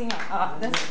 assim, ó. ó dança.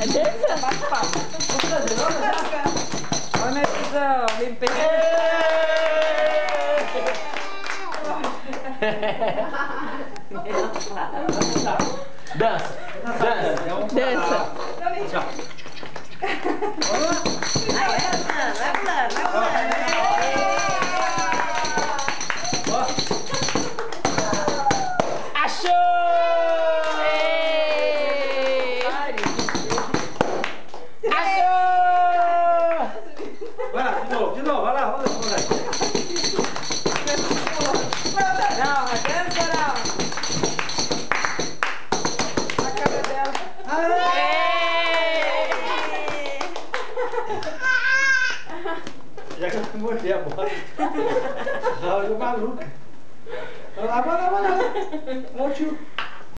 哎，对，没错，不是这个，我们是叫林佩佩。哈哈哈哈哈！dance dance dance。Vai lá, de novo, de novo. Vai lá, vamos lá. Mas dança não. A cara dela. Já que eu mordi a bola. Olha o maluco. Vai lá, vai lá, vai lá. Olha o tio.